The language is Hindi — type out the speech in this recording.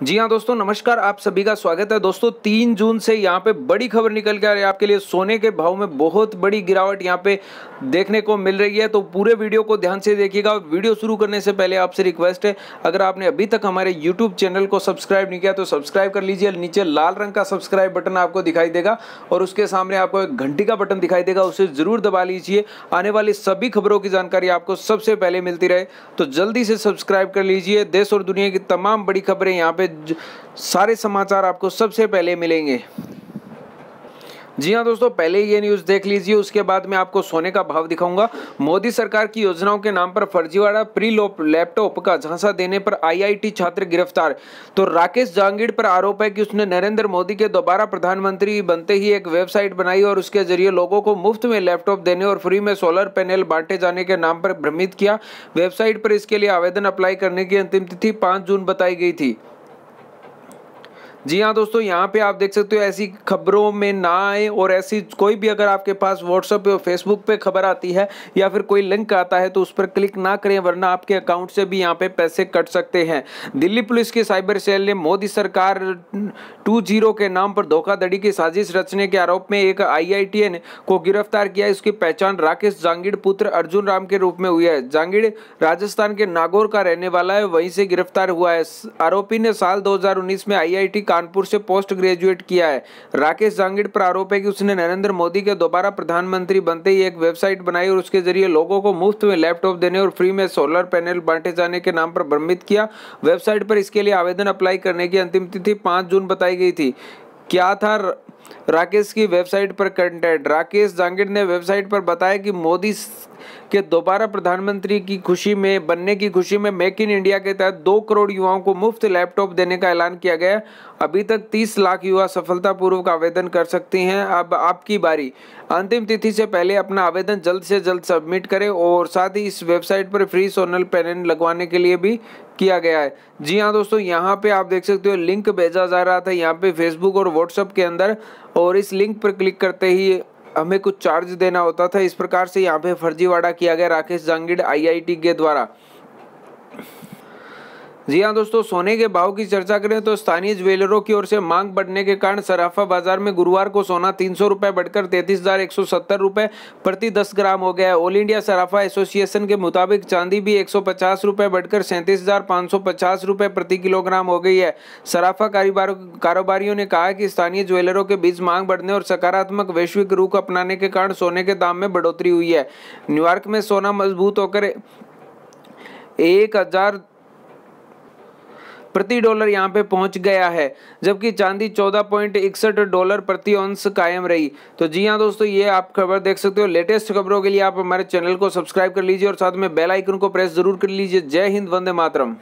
जी हाँ दोस्तों, नमस्कार, आप सभी का स्वागत है। दोस्तों, तीन जून से यहाँ पे बड़ी खबर निकल के आ रही है आपके लिए। सोने के भाव में बहुत बड़ी गिरावट यहाँ पे देखने को मिल रही है। तो पूरे वीडियो को ध्यान से देखिएगा। वीडियो शुरू करने से पहले आपसे रिक्वेस्ट है, अगर आपने अभी तक हमारे यूट्यूब चैनल को सब्सक्राइब नहीं किया तो सब्सक्राइब कर लीजिए। नीचे लाल रंग का सब्सक्राइब बटन आपको दिखाई देगा और उसके सामने आपको एक घंटी का बटन दिखाई देगा। उसे ज़रूर दबा लीजिए। आने वाली सभी खबरों की जानकारी आपको सबसे पहले मिलती रहे। तो जल्दी से सब्सक्राइब कर लीजिए। देश और दुनिया की तमाम बड़ी खबरें यहाँ पे सारे समाचार आपको सबसे पहले मिलेंगे। जी हाँ दोस्तों, पहले ये न्यूज़ देख लीजिए, उसके बाद मैं आपको सोने का भाव दिखाऊँगा। मोदी सरकार की योजनाओं के नाम पर फर्जीवाड़ा प्री लैपटॉप का झांसा देने पर आईआईटी छात्र गिरफ़्तार। तो राकेश जहांगीर पर आरोप है कि उसने नरेंद्र मोदी के दोबारा प्रधानमंत्री बनते ही एक वेबसाइट बनाई और उसके ज़रिए लोगों को मुफ़्त में लैपटॉप देने और फ्री में सोलर पैनल बांटे जाने के नाम पर भ्रमित किया। वेबसाइट पर इसके लिए आवेदन अप्लाई करने की अंतिम तिथि पाँच जून बताई गई थी। जी हाँ दोस्तों, यहाँ पे आप देख सकते हो ऐसी खबरों में ना आए और ऐसी कोई भी अगर आपके पास व्हाट्सएप या फेसबुक पे खबर आती है या फिर कोई लिंक आता है तो उस पर क्लिक ना करें वरना आपके अकाउंट से भी यहाँ पे पैसे कट सकते हैं। दिल्ली पुलिस के साइबर सेल ने मोदी सरकार टू ज़ीरो के नाम पर धोखाधड़ी की साजिश रचने के आरोप में एक आईआईटीएन को गिरफ़्तार किया। इसकी पहचान राकेश जांगीड़, पुत्र अर्जुन राम के रूप में हुई है। जांगीड़ राजस्थान के नागौर का रहने वाला है, वहीं से गिरफ़्तार हुआ है। आरोपी ने साल दो हज़ार उन्नीस में आईआईटी कानपुर से पोस्ट ग्रेजुएट किया है। राकेश जांगिड़ पर आरोप है कि उसने नरेंद्र मोदी के दोबारा प्रधानमंत्री बनते ही एक वेबसाइट बनाई और उसके ज़रिए लोगों को मुफ़्त में लैपटॉप देने और फ्री में सोलर पैनल बांटे जाने के नाम पर भ्रमित किया। वेबसाइट पर इसके लिए आवेदन अप्लाई करने की अंतिम तिथि पाँच जून बताई गई थी। क्या था राकेश की वेबसाइट पर कंटेंट राकेश जांगिड़ ने वेबसाइट पर बताया कि मोदी के दोबारा प्रधानमंत्री की खुशी में, बनने की खुशी में मेक इन इंडिया के तहत दो करोड़ युवाओं को मुफ़्त लैपटॉप देने का ऐलान किया गया अभी तक तीस लाख युवा सफलतापूर्वक आवेदन कर सकते हैं। अब आपकी बारी। अंतिम तिथि से पहले अपना आवेदन जल्द से जल्द सबमिट करें और साथ ही इस वेबसाइट पर फ्री सोनल पैनल लगवाने के लिए भी किया गया है। जी हाँ दोस्तों, यहाँ पे आप देख सकते हो लिंक भेजा जा रहा था यहाँ पे फेसबुक और व्हाट्सएप के अंदर और इस लिंक पर क्लिक करते ही हमें कुछ चार्ज देना होता था। इस प्रकार से यहाँ पे फर्जीवाड़ा किया गया राकेश जांगिड़ आईआईटी के द्वारा। जी हाँ दोस्तों, सोने के भाव की चर्चा करें तो स्थानीय ज्वेलरों की ओर से मांग बढ़ने के कारण सराफा बाज़ार में गुरुवार को सोना तीन सौ रुपए बढ़कर तैतीस हज़ार एक सौ सत्तर रुपए प्रति दस ग्राम हो गया है। ऑल इंडिया सराफा एसोसिएशन के मुताबिक चांदी भी एक सौ पचास रुपए बढ़कर सैंतीस हज़ार पाँच सौ पचास रुपए प्रति किलोग्राम हो गई है। सराफा कारोबारियों ने कहा कि स्थानीय ज्वेलरों के बीच मांग बढ़ने और सकारात्मक वैश्विक रुख अपनाने के कारण सोने के दाम में बढ़ोतरी हुई है। न्यूयॉर्क में सोना मज़बूत होकर एक हज़ार प्रति डॉलर यहाँ पे पहुँच गया है, जबकि चांदी चौदह पॉइंट इकसठ डॉलर प्रति अंश कायम रही। तो जी हाँ दोस्तों, ये आप खबर देख सकते हो। लेटेस्ट खबरों के लिए आप हमारे चैनल को सब्सक्राइब कर लीजिए और साथ में बेल आइकन को प्रेस ज़रूर कर लीजिए। जय हिंद, वंदे मातरम।